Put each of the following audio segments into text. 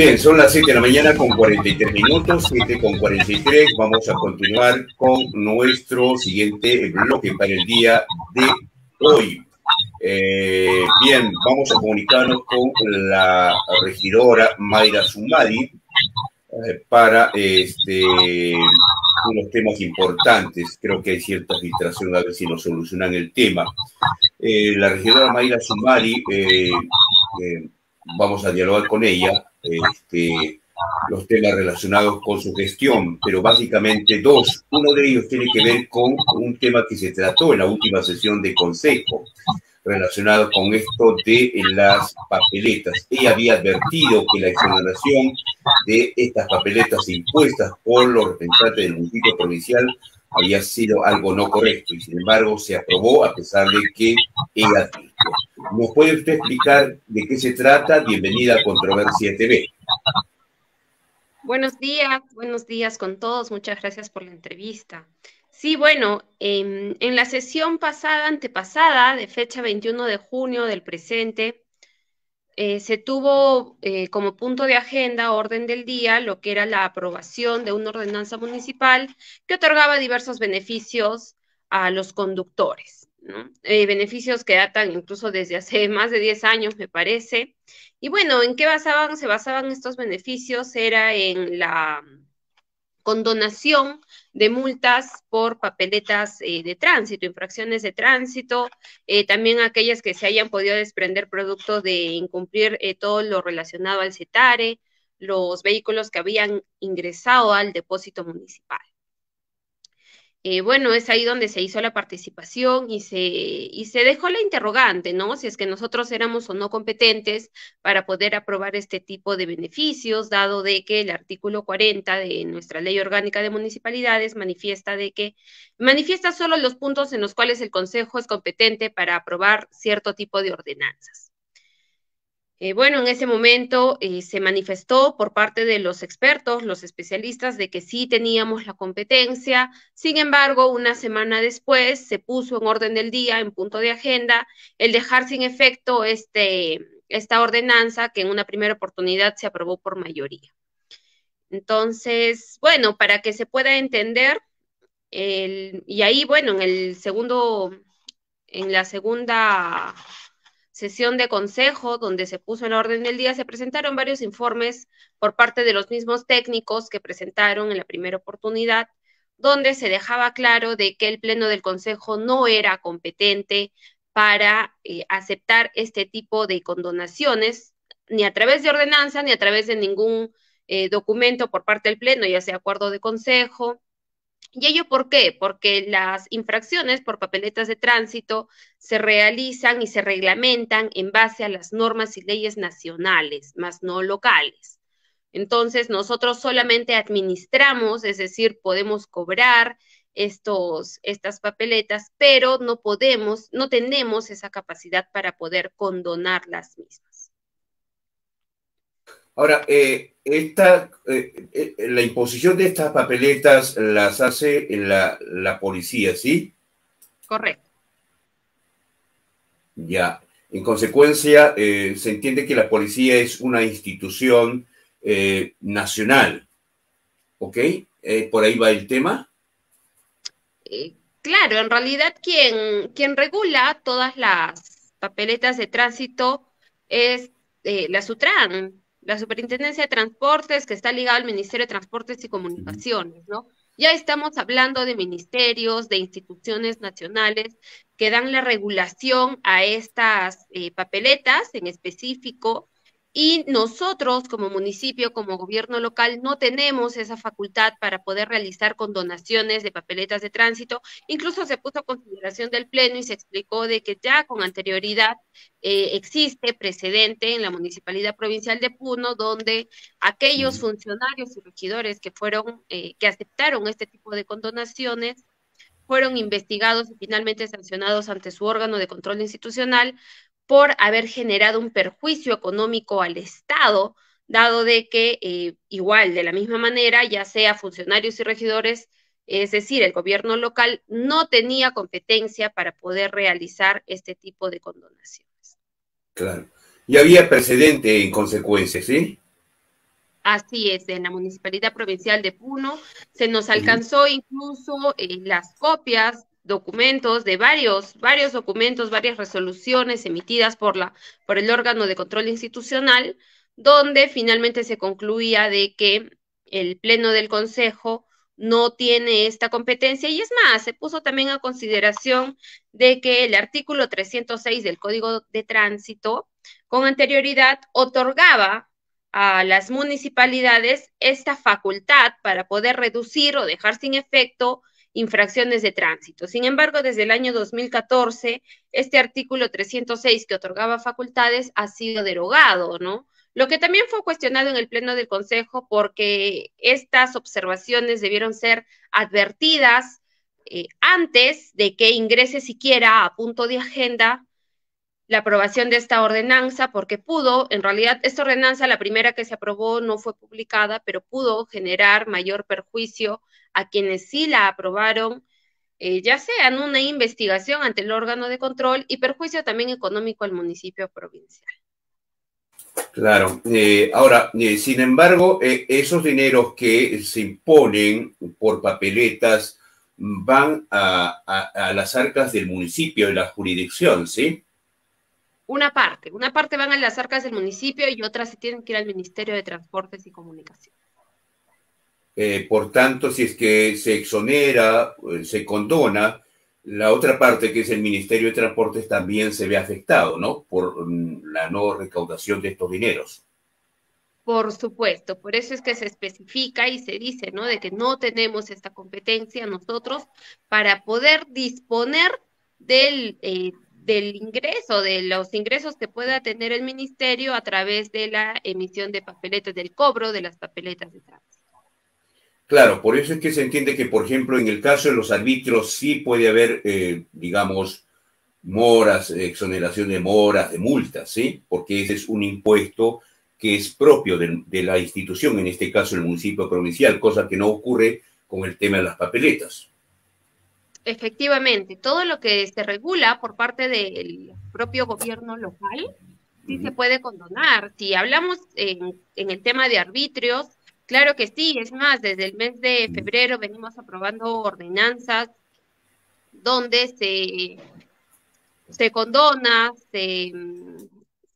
Bien, son las 7 de la mañana con 43 minutos, 7 con 43. Vamos a continuar con nuestro siguiente bloque para el día de hoy. Eh, bien, vamos a comunicarnos con la regidora Mayra Sumari eh, para este, unos temas importantes. Creo que hay cierta filtración, a ver si nos solucionan el tema. Eh, la regidora Mayra Sumari, vamos a dialogar con ella este, los temas relacionados con su gestión, pero básicamente dos. Uno de ellos tiene que ver con un tema que se trató en la última sesión de consejo, relacionado con esto de las papeletas. Ella había advertido que la exoneración de estas papeletas impuestas por los representantes del municipio provincial había sido algo no correcto y sin embargo se aprobó a pesar de que ella ¿Nos puede usted explicar de qué se trata? Bienvenida a Controversia TV. Buenos días, buenos días con todos. Muchas gracias por la entrevista. Sí, bueno, en, la sesión pasada, antepasada, de fecha 21 de junio del presente, eh, se tuvo eh, como punto de agenda, orden del día, lo que era la aprobación de una ordenanza municipal que otorgaba diversos beneficios a los conductores. Eh, beneficios que datan incluso desde hace más de 10 años, me parece. Y bueno, ¿en qué basaban? Se basaban estos beneficios, era en la condonación de multas por papeletas eh, de tránsito, infracciones de tránsito, eh, también aquellas que se hayan podido desprender producto de incumplir todo lo relacionado al CETARE, los vehículos que habían ingresado al depósito municipal. Eh, bueno, es ahí donde se hizo la participación y se, y se dejó la interrogante, ¿no? Si es que nosotros éramos o no competentes para poder aprobar este tipo de beneficios, dado de que el artículo 40 de nuestra ley orgánica de municipalidades manifiesta de que manifiesta solo los puntos en los cuales el Consejo es competente para aprobar cierto tipo de ordenanzas. Eh, bueno, en ese momento eh, se manifestó por parte de los expertos, los especialistas, de que sí teníamos la competencia. Sin embargo, una semana después se puso en orden del día, en punto de agenda, el dejar sin efecto este, esta ordenanza que en una primera oportunidad se aprobó por mayoría. Entonces, bueno, para que se pueda entender, y ahí, bueno, en el segundo, en la segunda sesión de consejo donde se puso en orden del día, se presentaron varios informes por parte de los mismos técnicos que presentaron en la primera oportunidad, donde se dejaba claro de que el Pleno del Consejo no era competente para eh, aceptar este tipo de condonaciones, ni a través de ordenanza, ni a través de ningún eh, documento por parte del Pleno, ya sea acuerdo de consejo, ¿Y ello por qué? Porque las infracciones por papeletas de tránsito se realizan y se reglamentan en base a las normas y leyes nacionales, más no locales. Entonces, nosotros solamente administramos, es decir, podemos cobrar estos, estas papeletas, pero no podemos, no tenemos esa capacidad para poder condonar las mismas. Ahora, eh, esta, eh, eh, la imposición de estas papeletas las hace la, la policía, ¿sí? Correcto. Ya. En consecuencia, se entiende que la policía es una institución nacional. ¿Ok? ¿Por ahí va el tema? claro, en realidad quien, quien regula todas las papeletas de tránsito es la SUTRAN, la Superintendencia de Transportes, que está ligada al Ministerio de Transportes y Comunicaciones, ¿no? Ya estamos hablando de ministerios, de instituciones nacionales que dan la regulación a estas eh, papeletas en específico y nosotros como municipio, como gobierno local, no tenemos esa facultad para poder realizar condonaciones de papeletas de tránsito. Incluso se puso a consideración del Pleno y se explicó de que ya con anterioridad eh, existe precedente en la Municipalidad Provincial de Puno, donde aquellos funcionarios y regidores que fueron, eh, que aceptaron este tipo de condonaciones, fueron investigados y finalmente sancionados ante su órgano de control institucional por haber generado un perjuicio económico al Estado, dado de que eh, igual, de la misma manera, ya sea funcionarios y regidores, es decir, el gobierno local no tenía competencia para poder realizar este tipo de condonaciones. Claro. Y había precedente en consecuencia, ¿sí? Así es, en la Municipalidad Provincial de Puno se nos alcanzó incluso eh, las copias, documentos de varios, varios documentos, varias resoluciones emitidas por, la, por el órgano de control institucional, donde finalmente se concluía de que el Pleno del Consejo no tiene esta competencia. Y es más, se puso también a consideración de que el artículo 306 del Código de Tránsito con anterioridad otorgaba a las municipalidades esta facultad para poder reducir o dejar sin efecto infracciones de tránsito. Sin embargo, desde el año 2014, este artículo 306 que otorgaba facultades ha sido derogado, ¿no? Lo que también fue cuestionado en el Pleno del Consejo porque estas observaciones debieron ser advertidas eh, antes de que ingrese siquiera a punto de agenda la aprobación de esta ordenanza, porque pudo, en realidad, esta ordenanza, la primera que se aprobó, no fue publicada, pero pudo generar mayor perjuicio a quienes sí la aprobaron, eh, ya sea en una investigación ante el órgano de control y perjuicio también económico al municipio provincial. Claro. Eh, ahora, eh, sin embargo, esos dineros que se imponen por papeletas van a, a las arcas del municipio, de la jurisdicción, ¿sí? Una parte, una parte van a las arcas del municipio y otras se tienen que ir al Ministerio de Transportes y Comunicación. Eh, por tanto, si es que se exonera, eh, se condona, la otra parte, que es el Ministerio de Transportes, también se ve afectado, ¿no? Por mm, la no recaudación de estos dineros. Por supuesto, por eso es que se especifica y se dice, ¿no? De que no tenemos esta competencia nosotros para poder disponer del, eh, del ingreso, de los ingresos que pueda tener el ministerio a través de la emisión de papeletas, del cobro de las papeletas de tránsito. Claro, por eso es que se entiende que, por ejemplo, en el caso de los árbitros sí puede haber, eh, digamos, moras, exoneración de moras, de multas, ¿sí? Porque ese es un impuesto que es propio de, de la institución, en este caso el municipio provincial, cosa que no ocurre con el tema de las papeletas. Efectivamente, todo lo que se regula por parte del propio gobierno local sí se puede condonar. Si hablamos en, el tema de arbitrios, claro que sí, es más, desde el mes de febrero venimos aprobando ordenanzas donde se, se condona, se,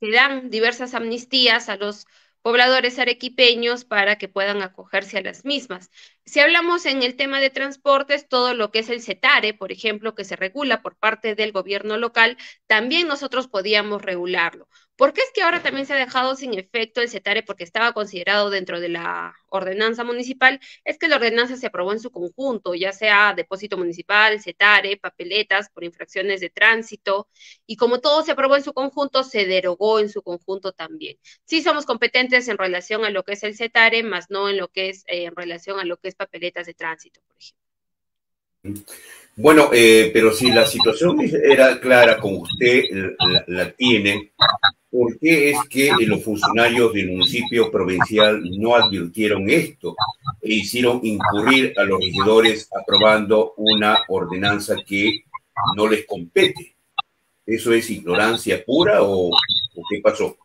se dan diversas amnistías a los pobladores arequipeños para que puedan acogerse a las mismas. Si hablamos en el tema de transportes, todo lo que es el CETARE, por ejemplo, que se regula por parte del gobierno local, también nosotros podíamos regularlo. ¿Por qué es que ahora también se ha dejado sin efecto el CETARE porque estaba considerado dentro de la ordenanza municipal? Es que la ordenanza se aprobó en su conjunto, ya sea depósito municipal, CETARE, papeletas por infracciones de tránsito, y como todo se aprobó en su conjunto, se derogó en su conjunto también. Sí somos competentes en relación a lo que es el CETARE, más no en lo que es eh, en relación a lo que papeletas de tránsito, por ejemplo. Bueno, eh, pero si la situación era clara como usted la tiene, ¿Por qué es que los funcionarios del municipio provincial no advirtieron esto e hicieron incurrir a los regidores aprobando una ordenanza que no les compete? ¿Eso es ignorancia pura o, qué pasó?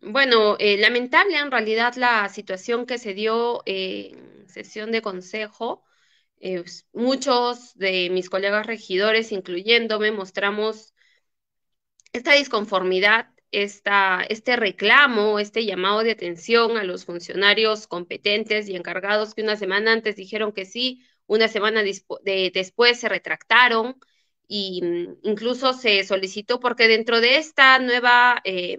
Bueno, eh, lamentable en realidad la situación que se dio en sesión de consejo. Eh, muchos de mis colegas regidores, incluyéndome, mostramos esta disconformidad esta, este reclamo, este llamado de atención a los funcionarios competentes y encargados que una semana antes dijeron que sí, una semana después se retractaron y mm, incluso se solicitó porque dentro de esta nueva, eh,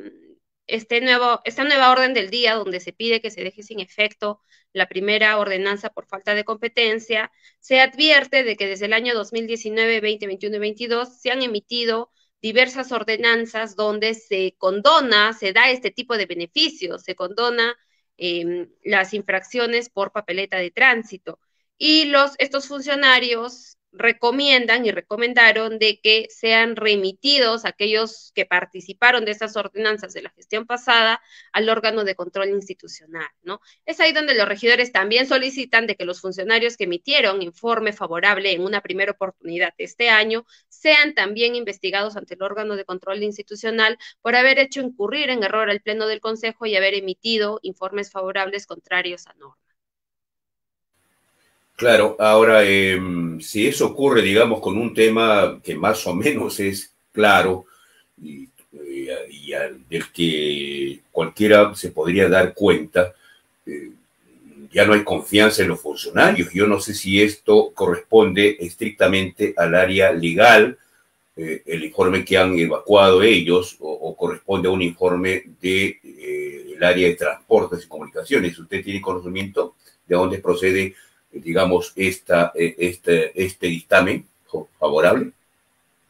este nuevo, esta nueva orden del día donde se pide que se deje sin efecto la primera ordenanza por falta de competencia, se advierte de que desde el año 2019, 2021 y 2022 se han emitido diversas ordenanzas donde se condona, se da este tipo de beneficios, se condona em, las infracciones por papeleta de tránsito. Y los, estos funcionarios recomiendan y recomendaron de que sean remitidos aquellos que participaron de estas ordenanzas de la gestión pasada al órgano de control institucional, ¿no? Es ahí donde los regidores también solicitan de que los funcionarios que emitieron informe favorable en una primera oportunidad este año sean también investigados ante el órgano de control institucional por haber hecho incurrir en error al Pleno del Consejo y haber emitido informes favorables contrarios a norma. Claro, ahora, em, si eso ocurre, digamos, con un tema que más o menos es claro y, del que cualquiera se podría dar cuenta, eh, ya no hay confianza en los funcionarios. Yo no sé si esto corresponde estrictamente al área legal, eh, el informe que han evacuado ellos, o, corresponde a un informe del de, eh, área de transportes y comunicaciones. ¿Usted tiene conocimiento de dónde procede digamos, esta, eh, este, este dictamen favorable?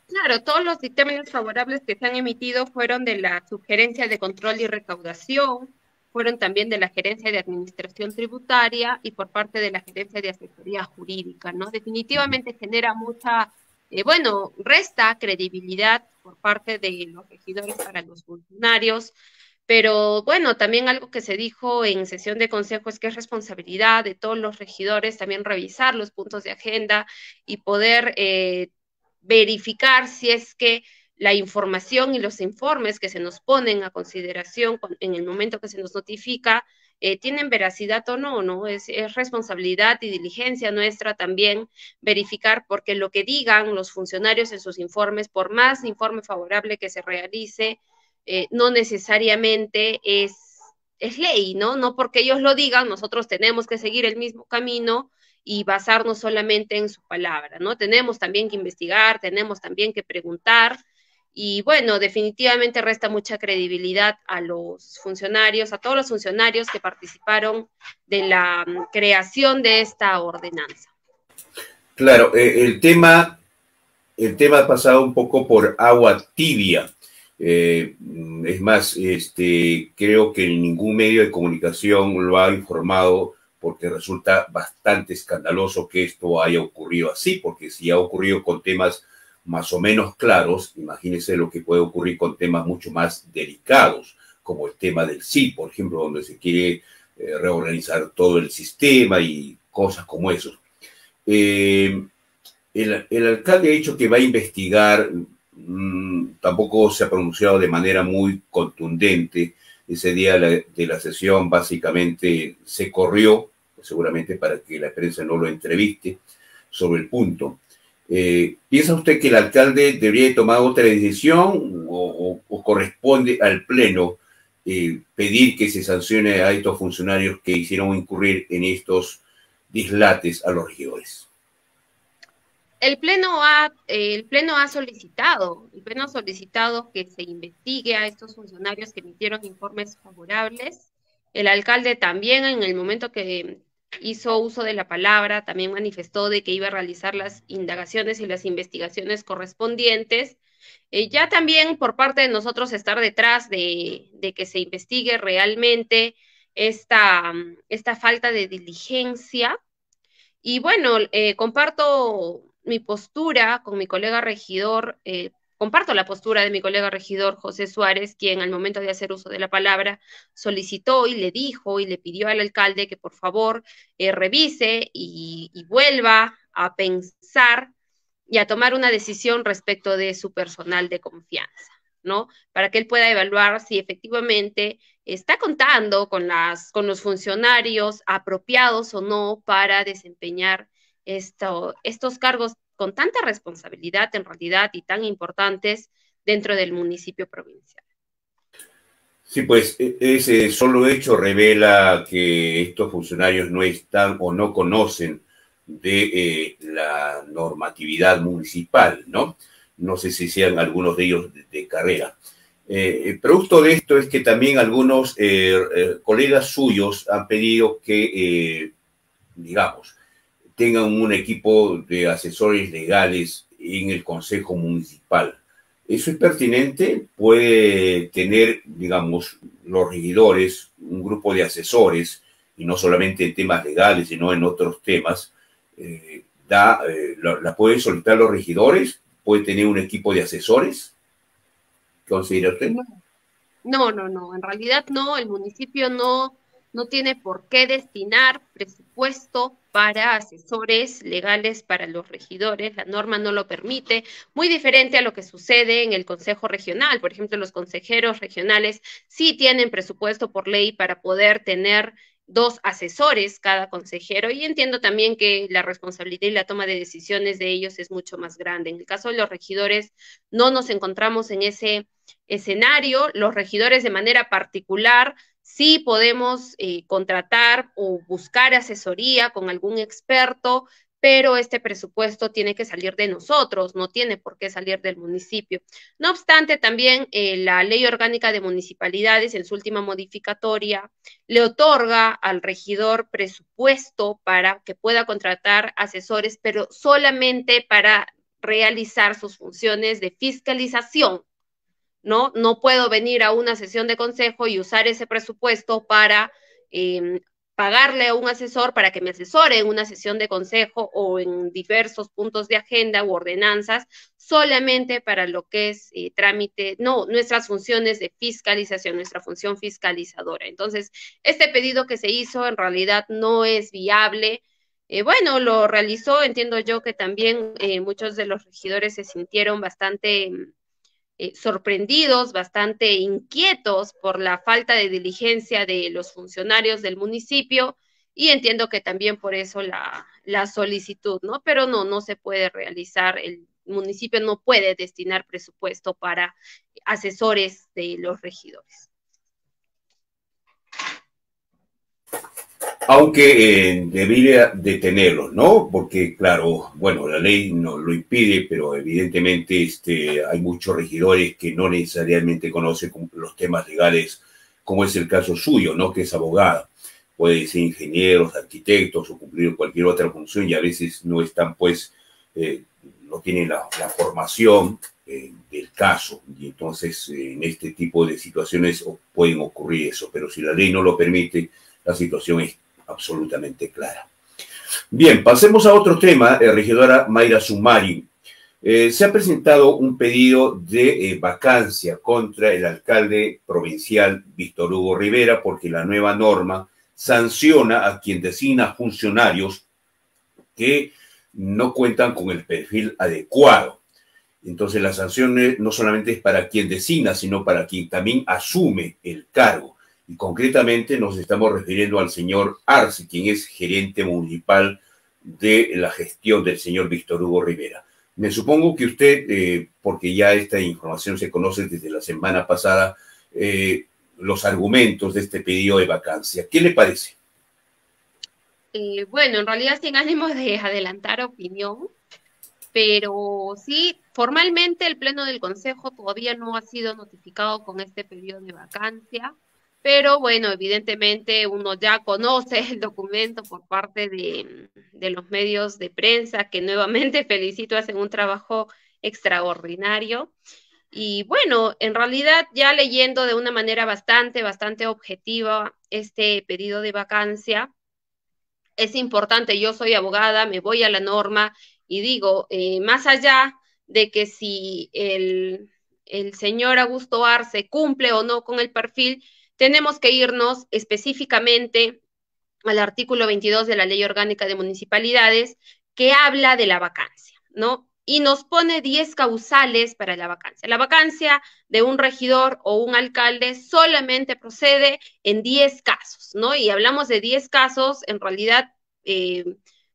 Claro, todos los dictámenes favorables que se han emitido fueron de la Sugerencia de Control y Recaudación, fueron también de la Gerencia de Administración Tributaria y por parte de la Gerencia de Asesoría Jurídica, ¿no? Definitivamente genera mucha, eh, bueno, resta credibilidad por parte de los regidores para los funcionarios, pero bueno, también algo que se dijo en sesión de consejo es que es responsabilidad de todos los regidores también revisar los puntos de agenda y poder eh, verificar si es que la información y los informes que se nos ponen a consideración en el momento que se nos notifica eh, tienen veracidad o no, ¿no? Es, es, responsabilidad y diligencia nuestra también verificar porque lo que digan los funcionarios en sus informes, por más informe favorable que se realice, eh, no necesariamente es, es ley, ¿no? No porque ellos lo digan, nosotros tenemos que seguir el mismo camino y basarnos solamente en su palabra, ¿no? Tenemos también que investigar, tenemos también que preguntar y bueno, definitivamente resta mucha credibilidad a los funcionarios, a todos los funcionarios que participaron de la mm, creación de esta ordenanza. Claro, eh, el tema, el tema ha pasado un poco por agua tibia. Eh, es más, este, creo que ningún medio de comunicación lo ha informado porque resulta bastante escandaloso que esto haya ocurrido así, porque si ha ocurrido con temas más o menos claros, imagínense lo que puede ocurrir con temas mucho más delicados, como el tema del sí, por ejemplo, donde se quiere eh, reorganizar todo el sistema y cosas como eso. Eh, el, alcalde ha dicho que va a investigar Mm, tampoco se ha pronunciado de manera muy contundente. Ese día de la sesión básicamente se corrió, seguramente para que la prensa no lo entreviste sobre el punto. Eh, ¿Piensa usted que el alcalde debería tomar otra decisión o, corresponde al Pleno eh, pedir que se sancione a estos funcionarios que hicieron incurrir en estos dislates a los regidores? El Pleno ha, el Pleno ha solicitado, el Pleno ha solicitado que se investigue a estos funcionarios que emitieron informes favorables. El alcalde también, en el momento que hizo uso de la palabra, también manifestó de que iba a realizar las indagaciones y las investigaciones correspondientes. Eh, ya también por parte de nosotros estar detrás de, que se investigue realmente esta, esta falta de diligencia. Y bueno, eh, comparto mi postura con mi colega regidor, eh, comparto la postura de mi colega regidor José Suárez, quien al momento de hacer uso de la palabra solicitó y le dijo y le pidió al alcalde que por favor eh, revise y, y vuelva a pensar y a tomar una decisión respecto de su personal de confianza, ¿no? Para que él pueda evaluar si efectivamente está contando con, las, con los funcionarios apropiados o no para desempeñar esto, estos cargos con tanta responsabilidad en realidad y tan importantes dentro del municipio provincial. Sí, pues e, ese solo hecho revela que estos funcionarios no están o no conocen de eh, la normatividad municipal, ¿no? No sé si sean algunos de ellos de, carrera. Eh, el producto de esto es que también algunos eh, colegas suyos han pedido que, digamos, tengan un equipo de asesores legales en el Consejo Municipal. ¿Eso es pertinente? Puede tener, digamos, los regidores, un grupo de asesores, y no solamente en temas legales, sino en otros temas, eh, da, eh, la, pueden solicitar los regidores, puede tener un equipo de asesores. ¿Considera usted? No, no, no, en realidad no, el municipio no, no tiene por qué destinar presupuesto para asesores legales para los regidores, la norma no lo permite, muy diferente a lo que sucede en el Consejo Regional. Por ejemplo, los consejeros regionales sí tienen presupuesto por ley para poder tener dos asesores cada consejero y entiendo también que la responsabilidad y la toma de decisiones de ellos es mucho más grande. En el caso de los regidores, no nos encontramos en ese escenario. Los regidores de manera particular sí podemos eh, contratar o buscar asesoría con algún experto, pero este presupuesto tiene que salir de nosotros, no tiene por qué salir del municipio. No obstante, también eh, la Ley Orgánica de Municipalidades, en su última modificatoria, le otorga al regidor presupuesto para que pueda contratar asesores, pero solamente para realizar sus funciones de fiscalización. ¿No? No puedo venir a una sesión de consejo y usar ese presupuesto para em, pagarle a un asesor para que me asesore en una sesión de consejo o en diversos puntos de agenda u ordenanzas, solamente para lo que es eh, trámite, no, nuestras funciones de fiscalización, nuestra función fiscalizadora. Entonces, este pedido que se hizo en realidad no es viable. Eh, bueno, lo realizó, entiendo yo que también eh, muchos de los regidores se sintieron bastante eh, sorprendidos, bastante inquietos por la falta de diligencia de los funcionarios del municipio y entiendo que también por eso la, la solicitud, ¿no? Pero no, no se puede realizar, el municipio no puede destinar presupuesto para asesores de los regidores. Aunque eh, debería detenerlos, ¿no? Porque, claro, bueno, la ley no lo impide, pero evidentemente este, hay muchos regidores que no necesariamente conocen los temas legales, como es el caso suyo, ¿no? Que es abogada. Puede ser ingenieros, arquitectos o cumplir cualquier otra función y a veces no están, pues, eh, no tienen la, formación eh, del caso. Y entonces, en este tipo de situaciones pueden ocurrir eso. Pero si la ley no lo permite, la situación es absolutamente clara. Bien, pasemos a otro tema, eh, regidora Mayra Sumari. Eh, se ha presentado un pedido de eh, vacancia contra el alcalde provincial Víctor Hugo Rivera porque la nueva norma sanciona a quien designa funcionarios que no cuentan con el perfil adecuado. Entonces la sanción no solamente es para quien designa, sino para quien también asume el cargo y concretamente nos estamos refiriendo al señor Arce, quien es gerente municipal de la gestión del señor Víctor Hugo Rivera. Me supongo que usted, eh, porque ya esta información se conoce desde la semana pasada, eh, los argumentos de este pedido de vacancia. ¿Qué le parece? Eh, bueno, en realidad sin ánimo de adelantar opinión, pero sí, formalmente el Pleno del Consejo todavía no ha sido notificado con este pedido de vacancia pero bueno, evidentemente uno ya conoce el documento por parte de, los medios de prensa, que nuevamente felicito, hacen un trabajo extraordinario. Y bueno, en realidad ya leyendo de una manera bastante, bastante objetiva este pedido de vacancia, es importante, yo soy abogada, me voy a la norma y digo, eh, más allá de que si el, el señor Augusto Arce cumple o no con el perfil, tenemos que irnos específicamente al artículo 22 de la Ley Orgánica de Municipalidades que habla de la vacancia, ¿no? Y nos pone 10 causales para la vacancia. La vacancia de un regidor o un alcalde solamente procede en 10 casos, ¿no? Y hablamos de 10 casos, en realidad, eh,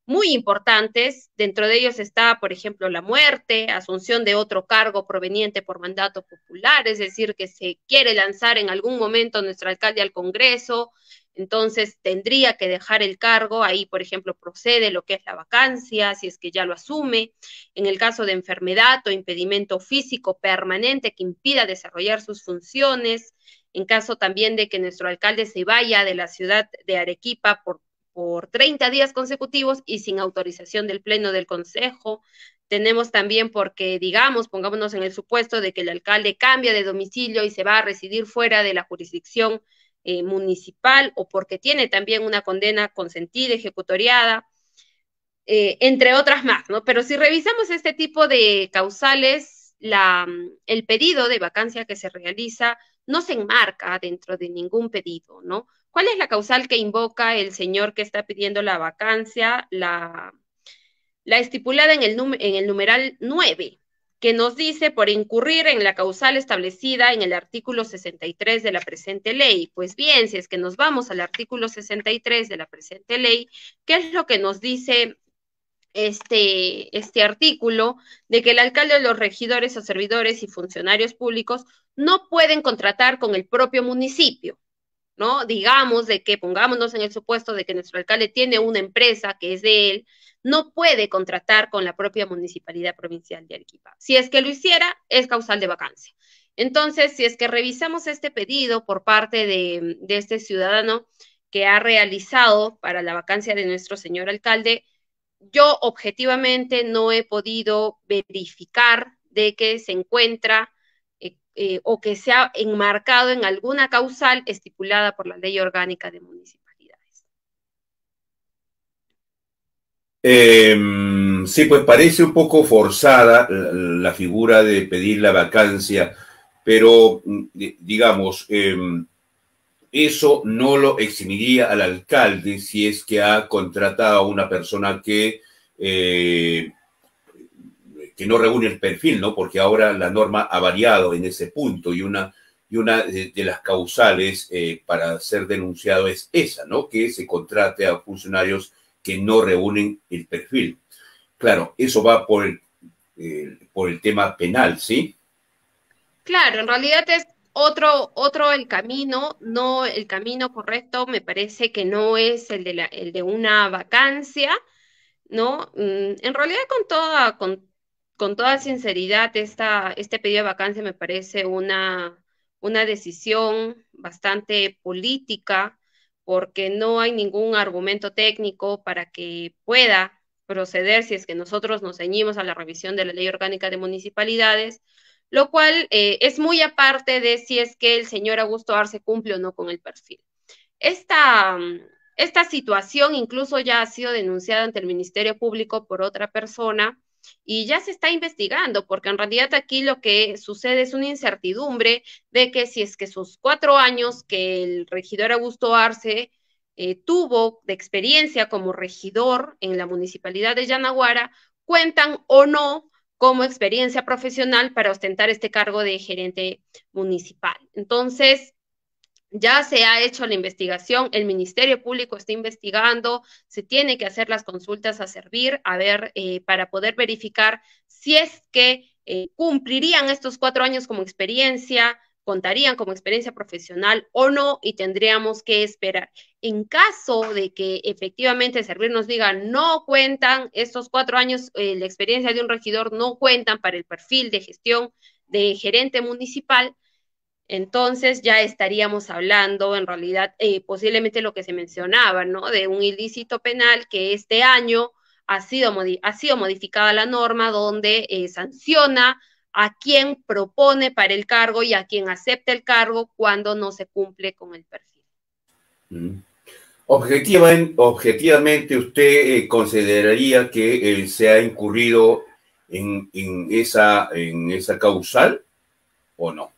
muy importantes. Dentro de ellos está, por ejemplo, la muerte, asunción de otro cargo proveniente por mandato popular, es decir, que se quiere lanzar en algún momento nuestro alcalde al Congreso, entonces tendría que dejar el cargo, ahí, por ejemplo, procede lo que es la vacancia, si es que ya lo asume. En el caso de enfermedad o impedimento físico permanente que impida desarrollar sus funciones, en caso también de que nuestro alcalde se vaya de la ciudad de Arequipa por por 30 días consecutivos y sin autorización del Pleno del Consejo. Tenemos también porque, digamos, pongámonos en el supuesto de que el alcalde cambia de domicilio y se va a residir fuera de la jurisdicción eh, municipal o porque tiene también una condena consentida, ejecutoriada. eh, entre otras más, ¿no? Pero si revisamos este tipo de causales, la, el pedido de vacancia que se realiza no se enmarca dentro de ningún pedido, ¿no? ¿Cuál es la causal que invoca el señor que está pidiendo la vacancia? La, la estipulada en el, en el numeral 9, que nos dice por incurrir en la causal establecida en el artículo 63 de la presente ley. Pues bien, si es que nos vamos al artículo 63 de la presente ley, ¿qué es lo que nos dice este, este artículo? De que el alcalde, los regidores o servidores y funcionarios públicos no pueden contratar con el propio municipio. ¿No? Digamos de que pongámonos en el supuesto de que nuestro alcalde tiene una empresa que es de él, no puede contratar con la propia municipalidad provincial de Arequipa. Si es que lo hiciera, es causal de vacancia. Entonces, si es que revisamos este pedido por parte de, este ciudadano que ha realizado para la vacancia de nuestro señor alcalde, yo objetivamente no he podido verificar de que se encuentra eh, o que se ha enmarcado en alguna causal estipulada por la ley orgánica de municipio. Em, sí, pues parece un poco forzada la, figura de pedir la vacancia, pero mm, digamos, em, eso no lo eximiría al alcalde si es que ha contratado a una persona que, eh, que no reúne el perfil, ¿no? Porque ahora la norma ha variado en ese punto y una, y una de, las causales eh, para ser denunciado es esa, ¿no? Que se contrate a funcionarios que no reúnen el perfil. Claro, eso va por el, por el tema penal, ¿sí? Claro, en realidad es otro, otro el camino, no el camino correcto, me parece que no es el de, la, el de una vacancia, ¿no? Mm, en realidad, con toda, con, con toda sinceridad, este pedido de vacancia me parece una, una decisión bastante política, porque no hay ningún argumento técnico para que pueda proceder si es que nosotros nos ceñimos a la revisión de la ley orgánica de municipalidades, lo cual eh, es muy aparte de si es que el señor Augusto Arce cumple o no con el perfil. Esta, esta situación incluso ya ha sido denunciada ante el Ministerio Público por otra persona y ya se está investigando, porque en realidad aquí lo que sucede es una incertidumbre de que si es que sus cuatro años que el regidor Augusto Arce eh, tuvo de experiencia como regidor en la municipalidad de Yanaguara cuentan o no como experiencia profesional para ostentar este cargo de gerente municipal. Entonces, ya se ha hecho la investigación, el Ministerio Público está investigando, se tiene que hacer las consultas a servir, a ver, eh, para poder verificar si es que eh, cumplirían estos cuatro años como experiencia, contarían como experiencia profesional o no, y tendríamos que esperar. En caso de que efectivamente Servir nos diga no cuentan estos cuatro años, eh, la experiencia de un regidor no cuentan para el perfil de gestión de gerente municipal, entonces ya estaríamos hablando en realidad eh, posiblemente lo que se mencionaba, ¿no? De un ilícito penal que este año ha sido, ha sido modificada la norma donde eh, sanciona a quien propone para el cargo y a quien acepta el cargo cuando no se cumple con el perfil. Mm. Objetivamente, ¿usted eh, consideraría que se ha incurrido en, esa, en esa causal o no?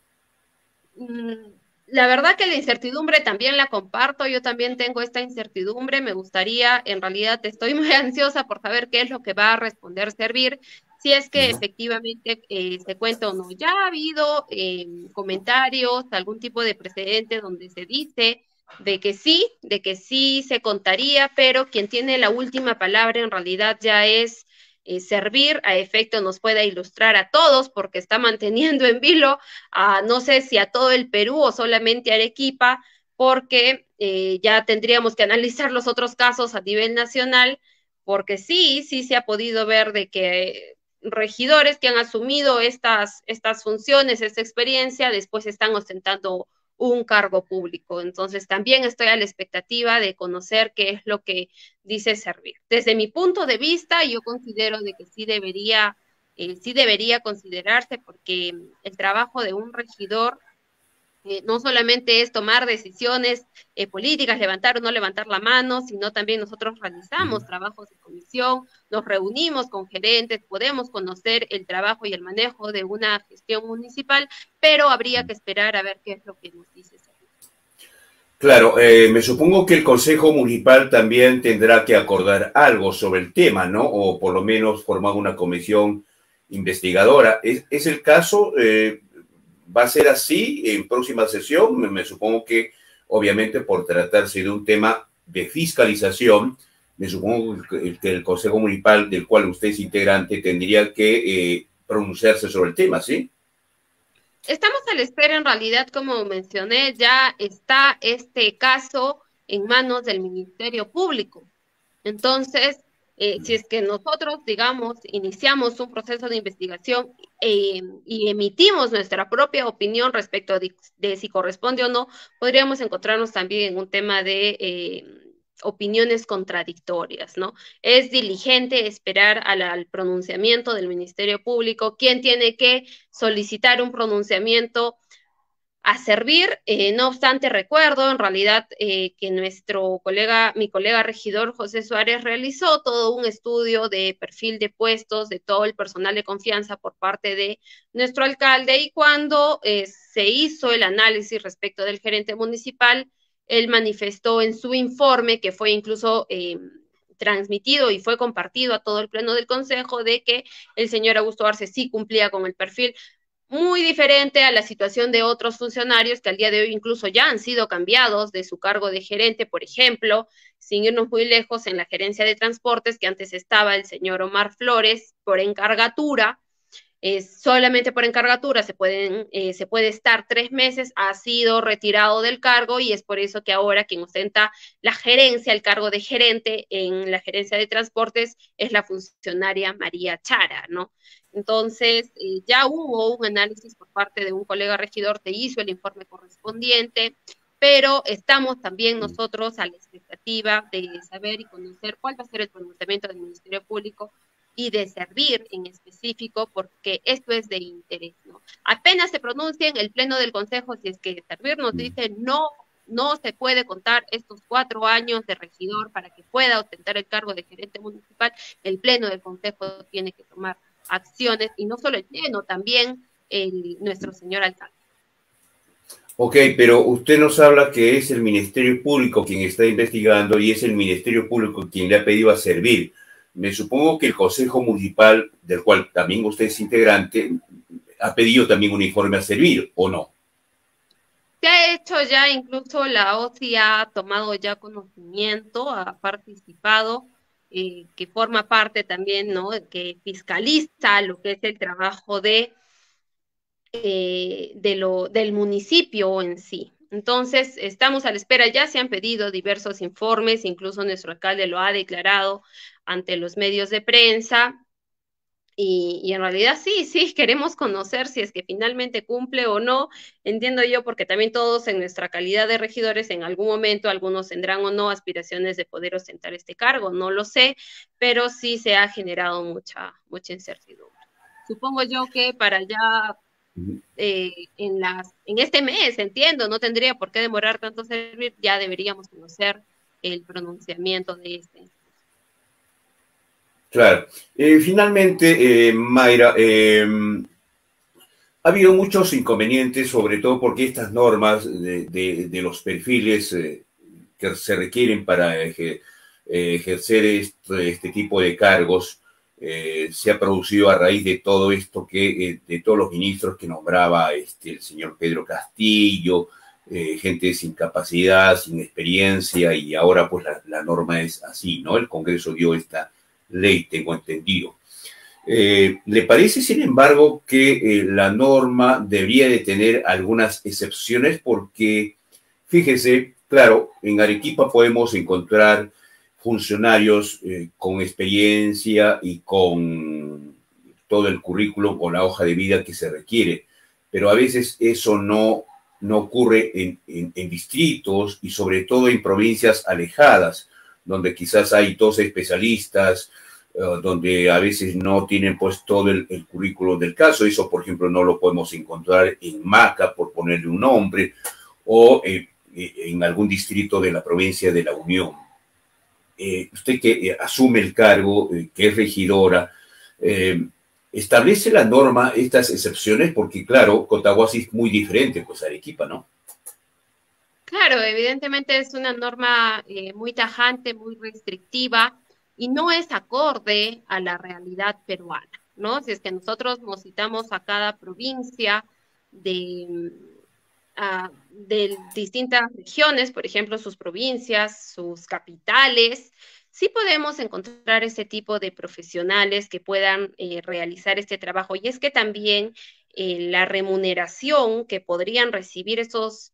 Mm, la verdad que la incertidumbre también la comparto, yo también tengo esta incertidumbre, me gustaría, en realidad estoy muy ansiosa por saber qué es lo que va a responder Servir, si es que efectivamente eh, se cuenta o no. Ya ha habido eh, comentarios, algún tipo de precedente donde se dice de que sí, de que sí se contaría, pero quien tiene la última palabra en realidad ya es eh, servir a efecto nos pueda ilustrar a todos, porque está manteniendo en vilo a no sé si a todo el Perú o solamente a Arequipa, porque eh, ya tendríamos que analizar los otros casos a nivel nacional, porque sí, sí se ha podido ver de que regidores que han asumido estas, estas funciones, esta experiencia, después están ostentando un cargo público. Entonces, también estoy a la expectativa de conocer qué es lo que dice servir. Desde mi punto de vista, yo considero de que sí debería, eh, sí debería considerarse porque el trabajo de un regidor Eh, no solamente es tomar decisiones eh, políticas, levantar o no levantar la mano, sino también nosotros realizamos trabajos de comisión, nos reunimos con gerentes, podemos conocer el trabajo y el manejo de una gestión municipal, pero habría que esperar a ver qué es lo que nos dice. Claro, eh, me supongo que el Consejo Municipal también tendrá que acordar algo sobre el tema, ¿no? O por lo menos formar una comisión investigadora. ¿Es, es el caso? Eh, ¿Va a ser así en próxima sesión? Me, supongo que, obviamente, por tratarse de un tema de fiscalización, me supongo que el, Consejo Municipal del cual usted es integrante tendría que eh, pronunciarse sobre el tema, ¿sí? Estamos a la espera, en realidad, como mencioné, ya está este caso en manos del Ministerio Público. Entonces, eh, si es que nosotros, digamos, iniciamos un proceso de investigación eh, y emitimos nuestra propia opinión respecto de, si corresponde o no, podríamos encontrarnos también en un tema de eh, opiniones contradictorias, ¿no? Es diligente esperar al, pronunciamiento del Ministerio Público, quien tiene que solicitar un pronunciamiento a servir. Eh, no obstante, recuerdo en realidad eh, que nuestro colega, mi colega regidor José Suárez realizó todo un estudio de perfil de puestos de todo el personal de confianza por parte de nuestro alcalde y cuando eh, se hizo el análisis respecto del gerente municipal, él manifestó en su informe que fue incluso transmitido y fue compartido a todo el pleno del Consejo de que el señor Augusto Arce sí cumplía con el perfil muy diferente a la situación de otros funcionarios que al día de hoy incluso ya han sido cambiados de su cargo de gerente, por ejemplo, sin irnos muy lejos en la gerencia de transportes, que antes estaba el señor Omar Flores por encargatura, solamente por encargatura se, pueden, eh, se puede estar tres meses, ha sido retirado del cargo y es por eso que ahora quien ostenta la gerencia, el cargo de gerente en la gerencia de transportes es la funcionaria María Chara, ¿no? Entonces, eh, ya hubo un análisis por parte de un colega regidor, te hizo el informe correspondiente, pero estamos también nosotros a la expectativa de saber y conocer cuál va a ser el pronunciamiento del Ministerio Público y de servir en específico, porque esto es de interés, ¿no? Apenas se pronuncia en el Pleno del Consejo, si es que servir nos dice no, no se puede contar estos cuatro años de regidor para que pueda ostentar el cargo de gerente municipal, el Pleno del Consejo tiene que tomar acciones, y no solo el Pleno, también el, nuestro señor alcalde. Ok, pero usted nos habla que es el Ministerio Público quien está investigando y es el Ministerio Público quien le ha pedido a servir me supongo que el Consejo Municipal, del cual también usted es integrante, ha pedido también un informe a servir, ¿o no? Se ha hecho ya, incluso la OCI ha tomado ya conocimiento, ha participado, eh, que forma parte también, ¿no? Que fiscaliza lo que es el trabajo de, eh, de lo, del municipio en sí. Entonces, estamos a la espera, ya se han pedido diversos informes, incluso nuestro alcalde lo ha declarado ante los medios de prensa. Y, en realidad sí, sí, queremos conocer si es que finalmente cumple o no. Entiendo yo, porque también todos en nuestra calidad de regidores, en algún momento, algunos tendrán o no aspiraciones de poder ostentar este cargo, no lo sé, pero sí se ha generado mucha, mucha incertidumbre. Supongo yo que para ya eh, en, las, en este mes, entiendo, no tendría por qué demorar tanto servir, ya deberíamos conocer el pronunciamiento de este. Claro. Eh, finalmente, eh, Mayra, em, ha habido muchos inconvenientes, sobre todo porque estas normas de, los perfiles que se requieren para ejercer este, este, tipo de cargos eh, se ha producido a raíz de todo esto que, eh, de todos los ministros que nombraba este, el señor Pedro Castillo, eh, gente sin capacidad, sin experiencia, y ahora pues la, norma es así, ¿no? El Congreso dio esta ley, tengo entendido. ¿Le parece, sin embargo, que la norma debería de tener algunas excepciones? Porque, fíjese, claro, en Arequipa podemos encontrar funcionarios eh, con experiencia y con todo el currículum o la hoja de vida que se requiere, pero a veces eso no, no ocurre en, distritos y sobre todo en provincias alejadas, donde quizás hay dos especialistas donde a veces no tienen pues todo el, currículo del caso. Eso, por ejemplo, no lo podemos encontrar en Maca, por ponerle un nombre, o en algún distrito de la provincia de la Unión. usted que asume el cargo, que es regidora, establece la norma estas excepciones porque, claro, Cotahuasi es muy diferente, pues Arequipa, ¿no? Claro, evidentemente es una norma eh, muy tajante, muy restrictiva y no es acorde a la realidad peruana, ¿no? Si es que nosotros nos citamos a cada provincia de, de distintas regiones, por ejemplo, sus provincias, sus capitales, sí podemos encontrar ese tipo de profesionales que puedan eh, realizar este trabajo. Y es que también eh, la remuneración que podrían recibir estos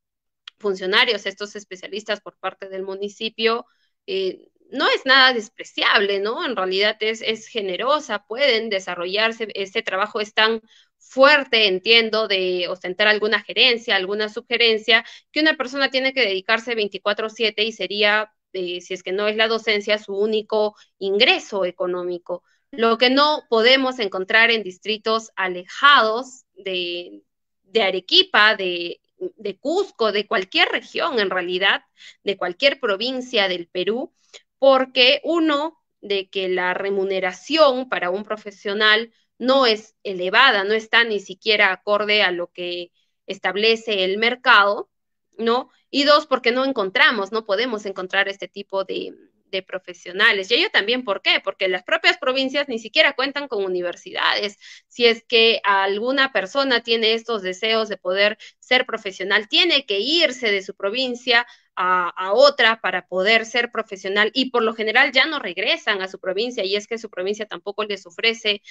funcionarios, estos especialistas por parte del municipio, eh, no es nada despreciable, ¿no? En realidad es, es generosa, pueden desarrollarse, este trabajo es tan fuerte, entiendo, de ostentar alguna gerencia, alguna sugerencia, que una persona tiene que dedicarse 24/7 y sería si es que no es la docencia, su único ingreso económico. Lo que no podemos encontrar en distritos alejados de, Arequipa, de, de Cusco, de cualquier región en realidad, de cualquier provincia del Perú, porque uno, de que la remuneración para un profesional no es elevada, no está ni siquiera acorde a lo que establece el mercado, ¿no? Y dos, porque no encontramos, no podemos encontrar este tipo de, profesionales. Y ello también, ¿por qué? Porque las propias provincias ni siquiera cuentan con universidades. Si es que alguna persona tiene estos deseos de poder ser profesional, tiene que irse de su provincia a, otra para poder ser profesional y por lo general ya no regresan a su provincia y es que su provincia tampoco les ofrece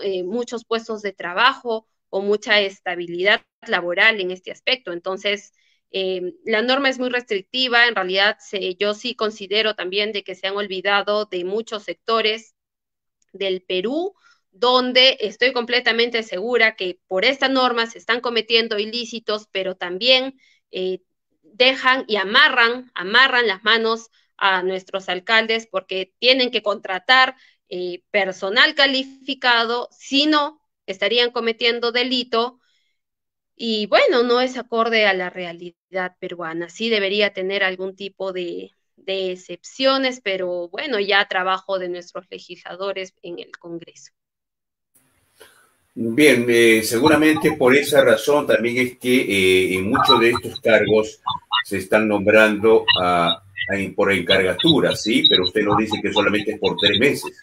eh, muchos puestos de trabajo o mucha estabilidad laboral en este aspecto. Entonces, eh, la norma es muy restrictiva, en realidad yo sí considero también de que se han olvidado de muchos sectores del Perú, donde estoy completamente segura que por esta norma se están cometiendo ilícitos, pero también eh, dejan y amarran, amarran las manos a nuestros alcaldes porque tienen que contratar eh, personal calificado, si no, estarían cometiendo delito y bueno, no es acorde a la realidad peruana. Sí debería tener algún tipo de, excepciones, pero bueno, ya trabajo de nuestros legisladores en el Congreso. Bien, eh, seguramente por esa razón también es que eh, en muchos de estos cargos se están nombrando por encargatura, ¿sí? Pero usted nos dice que solamente es por tres meses.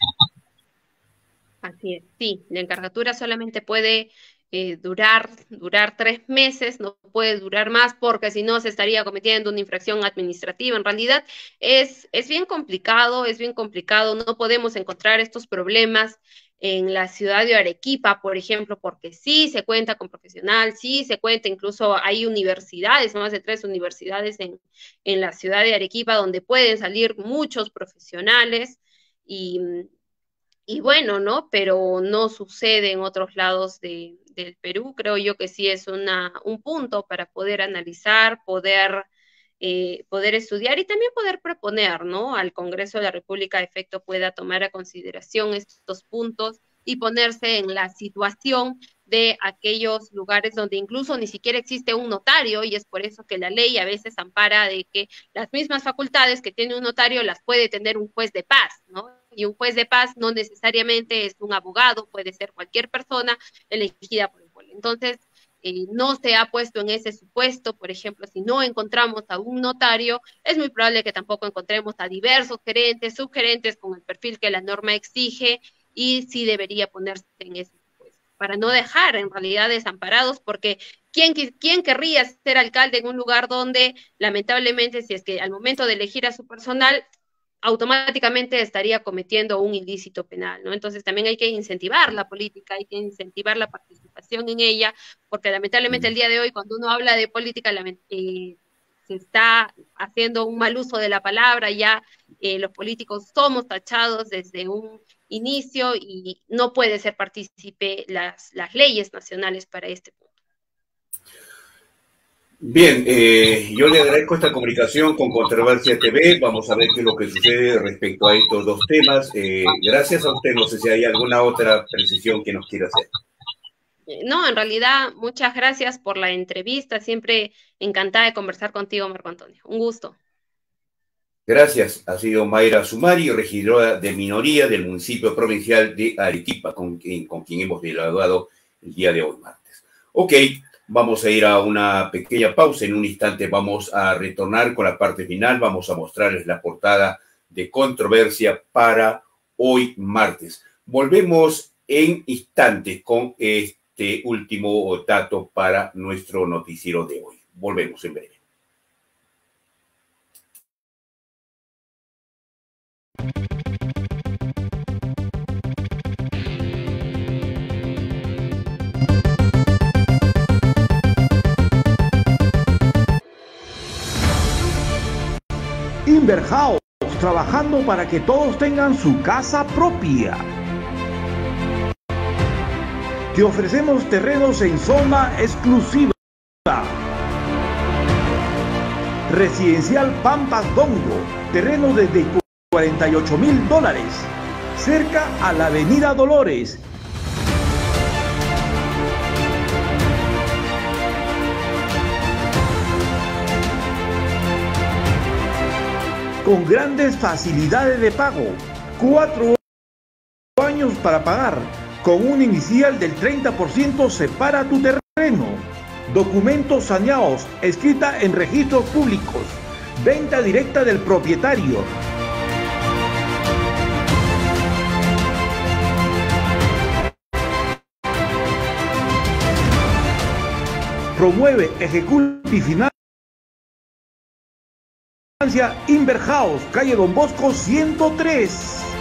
Así es, sí, la encargatura solamente puede eh, durar, durar tres meses, no puede durar más porque si no se estaría cometiendo una infracción administrativa. En realidad es, es bien complicado, es bien complicado, no podemos encontrar estos problemas en la ciudad de Arequipa, por ejemplo, porque sí se cuenta con profesional, sí se cuenta, incluso hay universidades, más de tres universidades en, en la ciudad de Arequipa donde pueden salir muchos profesionales y, y bueno, ¿no? Pero no sucede en otros lados de, del Perú, creo yo que sí es una, un punto para poder analizar, poder, eh, poder estudiar y también poder proponer, ¿no? Al Congreso de la República, de efecto, pueda tomar a consideración estos puntos y ponerse en la situación de aquellos lugares donde incluso ni siquiera existe un notario y es por eso que la ley a veces ampara de que las mismas facultades que tiene un notario las puede tener un juez de paz, ¿no? Y un juez de paz no necesariamente es un abogado, puede ser cualquier persona elegida por el pueblo. Entonces, eh, no se ha puesto en ese supuesto, por ejemplo, si no encontramos a un notario, es muy probable que tampoco encontremos a diversos gerentes, subgerentes con el perfil que la norma exige y sí debería ponerse en ese supuesto, para no dejar en realidad desamparados, porque ¿quién, ¿quién querría ser alcalde en un lugar donde lamentablemente si es que al momento de elegir a su personal automáticamente estaría cometiendo un ilícito penal, ¿no? Entonces también hay que incentivar la política, hay que incentivar la participación en ella, porque lamentablemente el día de hoy cuando uno habla de política eh, se está haciendo un mal uso de la palabra, ya eh, los políticos somos tachados desde un inicio y no puede ser partícipe las, las leyes nacionales para este punto. Bien, eh, yo le agradezco esta comunicación con Controversia TV. Vamos a ver qué es lo que sucede respecto a estos dos temas. Eh, gracias a usted. No sé si hay alguna otra precisión que nos quiera hacer. No, en realidad, muchas gracias por la entrevista. Siempre encantada de conversar contigo, Marco Antonio. Un gusto. Gracias. Ha sido Mayra Sumari, regidora de minoría del municipio provincial de Arequipa, con, con quien hemos dialogado el día de hoy, martes. Ok. Vamos a ir a una pequeña pausa. En un instante vamos a retornar con la parte final. Vamos a mostrarles la portada de controversia para hoy martes. Volvemos en instantes con este último dato para nuestro noticiero de hoy. Volvemos en breve. House, trabajando para que todos tengan su casa propia. Te ofrecemos terrenos en zona exclusiva. Residencial Pampas Dongo, terreno desde 48 mil dólares, cerca a la Avenida Dolores con grandes facilidades de pago. Cuatro años para pagar. Con un inicial del 30% separa tu terreno. Documentos saneados, escrita en registros públicos. Venta directa del propietario. Promueve, ejecuta y final Inverhouse, calle Don Bosco 103.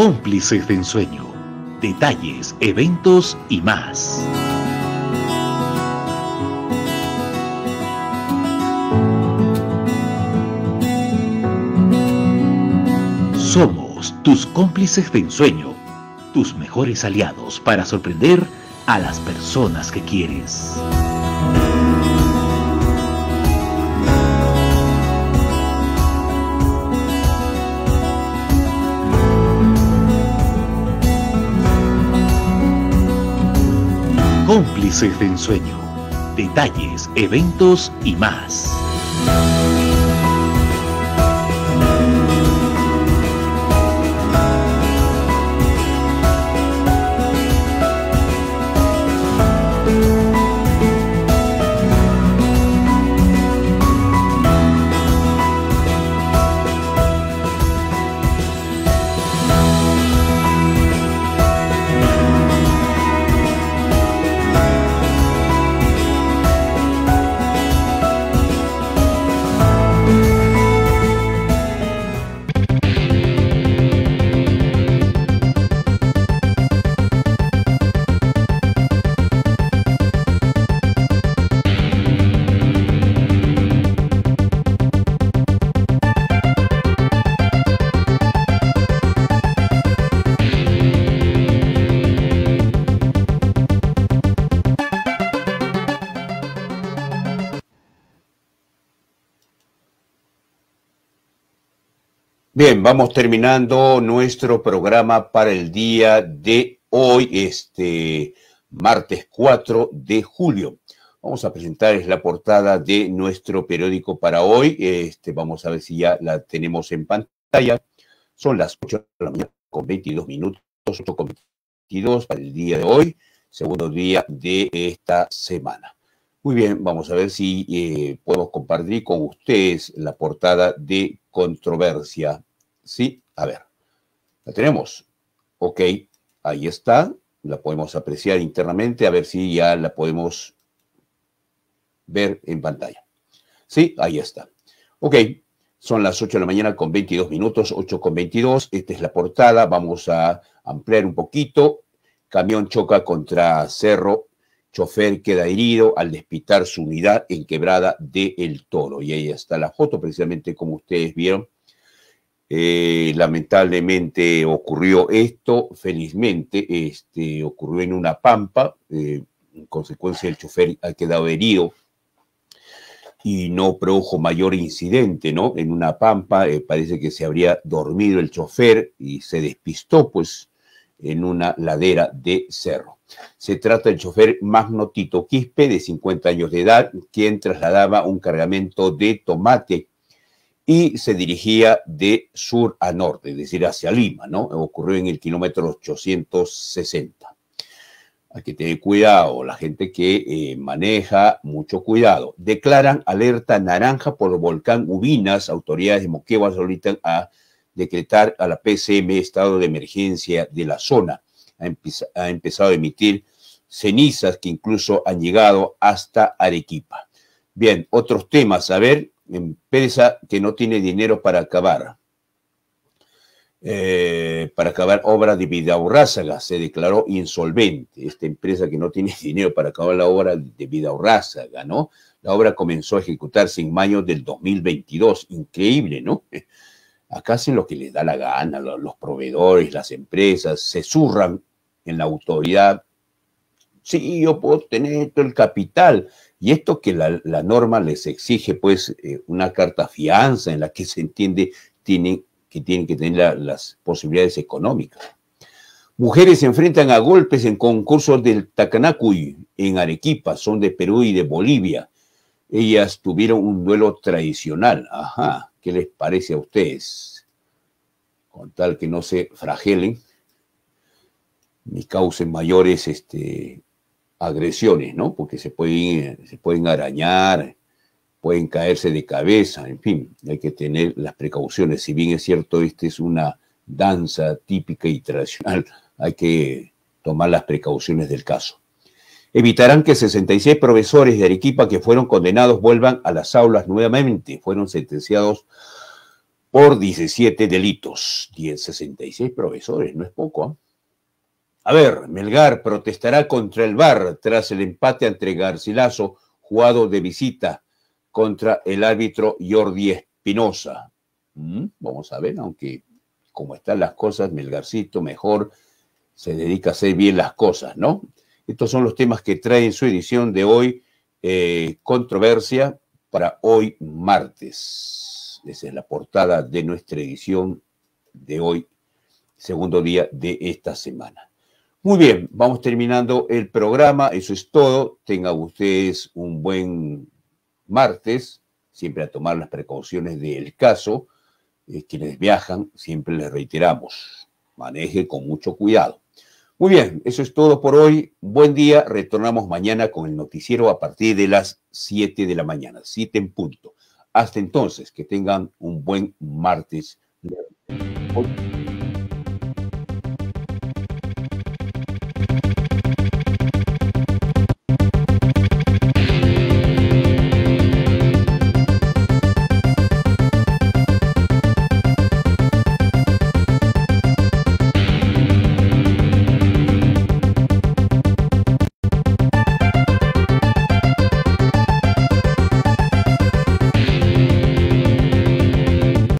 Cómplices de ensueño. Detalles, eventos y más. Somos tus cómplices de ensueño, tus mejores aliados para sorprender a las personas que quieres. Cómplices de ensueño. Detalles, eventos y más. Bien, vamos terminando nuestro programa para el día de hoy. Este, martes 4 de julio. Vamos a presentarles la portada de nuestro periódico para hoy. Este, vamos a ver si ya la tenemos en pantalla. Son las 8 de la mañana con 22 minutos, 8 con 22 para el día de hoy, segundo día de esta semana. Muy bien, vamos a ver si eh, podemos compartir con ustedes la portada de controversia. Sí, a ver, la tenemos. Ok, ahí está, la podemos apreciar internamente, a ver si ya la podemos ver en pantalla. Sí, ahí está. Ok, son las 8 de la mañana con 22 minutos, 8 con 22. Esta es la portada. Vamos a ampliar un poquito. Camión choca contra cerro. Chofer queda herido al despitar su unidad en quebrada de El Toro. Y ahí está la foto, precisamente como ustedes vieron. Eh, lamentablemente ocurrió esto, felizmente este, ocurrió en una pampa, eh, en consecuencia el chofer ha quedado herido y no produjo mayor incidente, ¿no? En una pampa eh, parece que se habría dormido el chofer y se despistó, pues, en una ladera de cerro. Se trata del chofer Magno Tito Quispe, de 50 años de edad, quien trasladaba un cargamento de tomate y se dirigía de sur a norte, es decir, hacia Lima, ¿no? Ocurrió en el kilómetro 860. Hay que tener cuidado, la gente que eh, maneja, mucho cuidado. Declaran alerta naranja por el volcán Ubinas. Autoridades de Moquegua solicitan a decretar a la PCM estado de emergencia de la zona. Ha, empezado a emitir cenizas que incluso han llegado hasta Arequipa. Bien, otros temas. A ver, empresa que no tiene dinero para acabar. Eh, para acabar obra de Vidaurrázaga. Se declaró insolvente. Esta empresa que no tiene dinero para acabar la obra de Vidaurrázaga, ¿no? La obra comenzó a ejecutarse en mayo del 2022. Increíble, ¿no? Acá hacen lo que les da la gana, los proveedores, las empresas, se zurran en la autoridad. Sí, yo puedo tener todo el capital. Y esto que la, norma les exige, pues, eh, una carta fianza en la que se entiende tienen que tienen que tener las posibilidades económicas. Mujeres se enfrentan a golpes en concursos del Tacanacuy en Arequipa, son de Perú y de Bolivia. Ellas tuvieron un duelo tradicional. Ajá, ¿qué les parece a ustedes? Con tal que no se fragelen ni causen mayores este, agresiones, ¿no? Porque se pueden, se pueden arañar, pueden caerse de cabeza, en fin, hay que tener las precauciones. Si bien es cierto, esta es una danza típica y tradicional, hay que tomar las precauciones del caso. Evitarán que 66 profesores de Arequipa que fueron condenados vuelvan a las aulas nuevamente. Fueron sentenciados por 17 delitos. 10, 66 profesores, no es poco. ¿ah? A ver, Melgar protestará contra el VAR tras el empate entre Garcilaso, jugado de visita contra el árbitro Jordi Espinosa. Mm, vamos a ver, aunque como están las cosas, Melgarcito mejor se dedica a hacer bien las cosas, ¿no? Estos son los temas que trae su edición de hoy, eh, controversia, para hoy martes. Esa es la portada de nuestra edición de hoy, segundo día de esta semana. Muy bien, vamos terminando el programa, eso es todo. Tengan ustedes un buen martes, siempre a tomar las precauciones del caso. Quienes viajan, siempre les reiteramos, maneje con mucho cuidado. Muy bien, eso es todo por hoy. Buen día. Retornamos mañana con el noticiero a partir de las 7 de la mañana, 7 en punto. Hasta entonces, que tengan un buen martes.